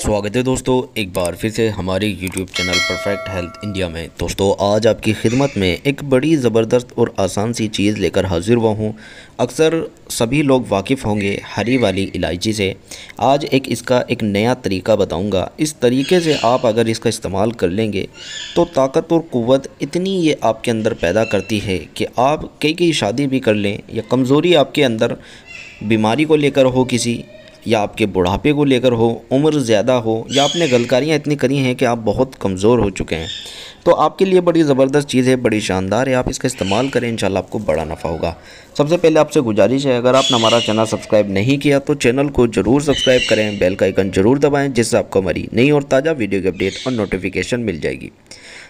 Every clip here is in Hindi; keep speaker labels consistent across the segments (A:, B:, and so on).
A: स्वागत है दोस्तों, एक बार फिर से हमारे YouTube channel perfect health India में। दोस्तों, आज आपकी खिदमत में एक बड़ी ज़बरदस्त और आसान सी चीज़ लेकर हाजिर हुआ हूँ। अक्सर सभी लोग वाकिफ़ होंगे हरी वाली इलायची से। आज एक इसका एक नया तरीका बताऊँगा। इस तरीके से आप अगर इसका इस्तेमाल कर लेंगे तो ताकत और क़वत इतनी ये आपके अंदर पैदा करती है कि आप कई कई शादी भी कर लें या कमज़ोरी आपके अंदर, बीमारी को लेकर हो किसी या आपके बुढ़ापे को लेकर हो, उम्र ज़्यादा हो, या आपने गलकारियाँ इतनी करी हैं कि आप बहुत कमज़ोर हो चुके हैं। तो आपके लिए बड़ी ज़बरदस्त चीज़ है, बड़ी शानदार है, आप इसका इस्तेमाल करें, इंशाल्लाह आपको बड़ा नफ़ा होगा। सबसे पहले आपसे गुजारिश है, अगर आपने हमारा चैनल सब्सक्राइब नहीं किया तो चैनल को ज़रूर सब्सक्राइब करें, बेल का आइकन ज़रूर दबाएँ, जिससे आपको हमारी नई और ताज़ा वीडियो की अपडेट और नोटिफिकेशन मिल जाएगी।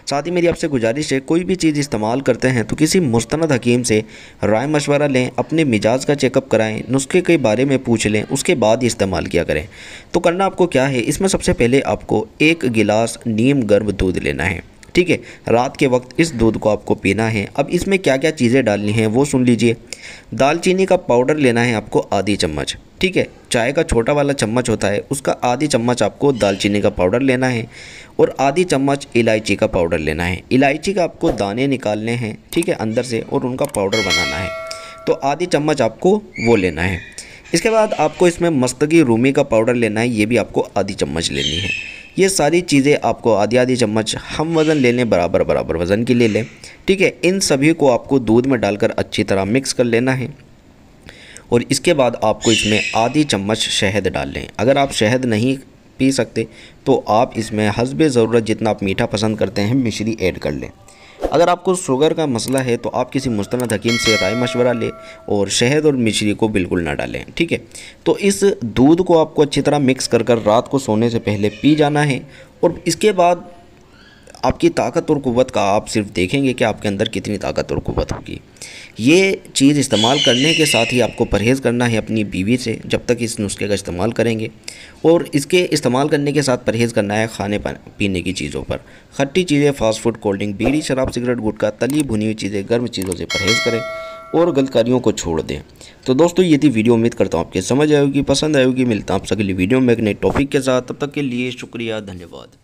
A: साथ ही मेरी आपसे गुजारिश है, कोई भी चीज़ इस्तेमाल करते हैं तो किसी मुस्तंद हकीम से राय मशवरा लें, अपने मिजाज का चेकअप कराएँ, नुस्खे के बारे में पूछ लें, उसके बाद ही इस्तेमाल किया करें। तो करना आपको क्या है? इसमें सबसे पहले आपको एक गिलास नीम गर्भ दूध लेना है। ठीक है, रात के वक्त इस दूध को आपको पीना है। अब इसमें क्या क्या चीज़ें डालनी हैं वो सुन लीजिए। दालचीनी का पाउडर लेना है आपको आधी चम्मच। ठीक है, चाय का छोटा वाला चम्मच होता है, उसका आधी चम्मच आपको दालचीनी का पाउडर लेना है और आधी चम्मच इलायची का पाउडर लेना है। इलायची का आपको दाने निकालने हैं, ठीक है, अंदर से और उनका पाउडर बनाना है। तो आधी चम्मच आपको वो लेना है। इसके बाद आपको इसमें मस्तगी रूमी का पाउडर लेना है, ये भी आपको आधी चम्मच लेनी है। ये सारी चीज़ें आपको आधी आधी चम्मच, हम वज़न ले लें, बराबर बराबर वज़न की ले लें, ठीक है, इन सभी को आपको दूध में डालकर अच्छी तरह मिक्स कर लेना है। और इसके बाद आपको इसमें आधी चम्मच शहद डाल लें। अगर आप शहद नहीं पी सकते तो आप इसमें हसब ज़रूरत जितना आप मीठा पसंद करते हैं, मिश्री ऐड कर लें। अगर आपको शुगर का मसला है तो आप किसी मुस्तंद हकीम से राय मशवरा लें और शहद और मिश्री को बिल्कुल ना डालें, ठीक है? तो इस दूध को आपको अच्छी तरह मिक्स कर कर रात को सोने से पहले पी जाना है और इसके बाद आपकी ताकत और क़वत का आप सिर्फ़ देखेंगे कि आपके अंदर कितनी ताकत और क़वत होगी। ये चीज़ इस्तेमाल करने के साथ ही आपको परहेज़ करना है अपनी बीवी से, जब तक इस नुस्खे का इस्तेमाल करेंगे। और इसके इस्तेमाल करने के साथ परहेज़ करना है खाने पीने की चीज़ों पर। खट्टी चीज़ें fast food cold drink beedi, शराब सिगरेट गुटखा, तली भुनी हुई चीज़ें, गर्म चीज़ों से परहेज़ करें और गलकारियों को छोड़ दें। तो दोस्तों, ये थी वीडियो, उम्मीद करता हूँ आपके समझ आएगी पसंद आएगी मिलता हूँ आप सभी वीडियो में एक नए टॉपिक के साथ। तब तक के लिए शुक्रिया, धन्यवाद।